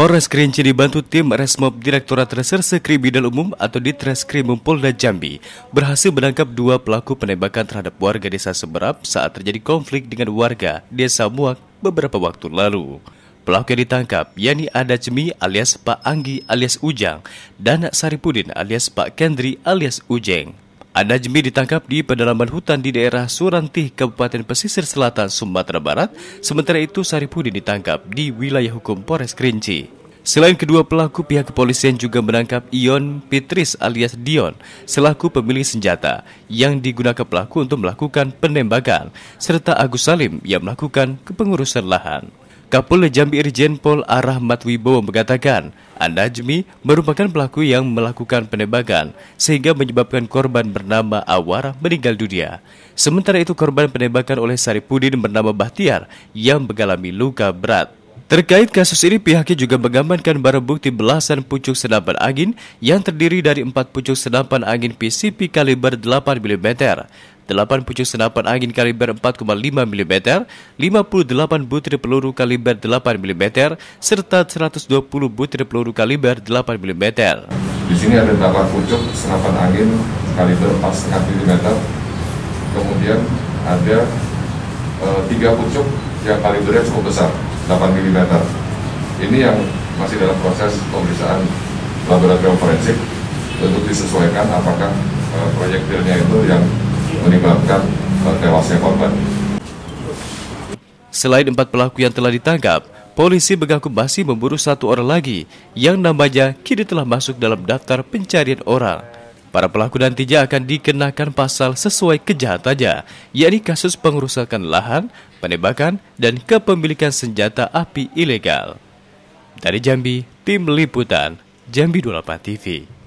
Polres Kerinci dibantu tim Resmob Direktorat Reserse Kriminal Umum atau Ditreskrimum Polda Jambi berhasil menangkap dua pelaku penembakan terhadap warga desa Seberap saat terjadi konflik dengan warga desa Muak beberapa waktu lalu. Pelaku yang ditangkap yakni Ada Jemi alias Pak Anggi alias Ujang dan Saripudin alias Pak Kendri alias Ujeng. Ada Jemi ditangkap di pedalaman hutan di daerah Surantih, Kabupaten Pesisir Selatan, Sumatera Barat. Sementara itu Saripudin ditangkap di wilayah hukum Polres Kerinci. Selain kedua pelaku, pihak kepolisian juga menangkap Ion Pitris alias Dion selaku pemilik senjata yang digunakan pelaku untuk melakukan penembakan, serta Agus Salim yang melakukan kepengurusan lahan. Kapolda Jambi Irjen Pol Arahmat Wibowo mengatakan, Jemi merupakan pelaku yang melakukan penembakan sehingga menyebabkan korban bernama Awar meninggal dunia. Sementara itu korban penembakan oleh Saripudin bernama Bahtiar yang mengalami luka berat. Terkait kasus ini, pihaknya juga mengamankan barang bukti belasan pucuk senapan angin yang terdiri dari empat pucuk senapan angin PCP kaliber 8 mm, 8 pucuk senapan angin kaliber 4,5 mm, 58 butir peluru kaliber 8 mm, serta 120 butir peluru kaliber 8 mm. Di sini ada 8 pucuk senapan angin kaliber 4,5 mm, kemudian ada e, 3 pucuk yang kalibernya cukup besar 8 mm. Ini yang masih dalam proses pemeriksaan laboratorium forensik untuk disesuaikan apakah uh, proyektilnya itu yang menyebabkan uh, tewasnya korban. Selain empat pelaku yang telah ditangkap, polisi mengaku masih memburu satu orang lagi yang namanya kini telah masuk dalam daftar pencarian orang. Para pelaku nantinya akan dikenakan pasal sesuai kejahatannya, yakni kasus pengerusakan lahan, penembakan, dan kepemilikan senjata api ilegal. Dari Jambi, Tim Liputan, Jambi 28 TV.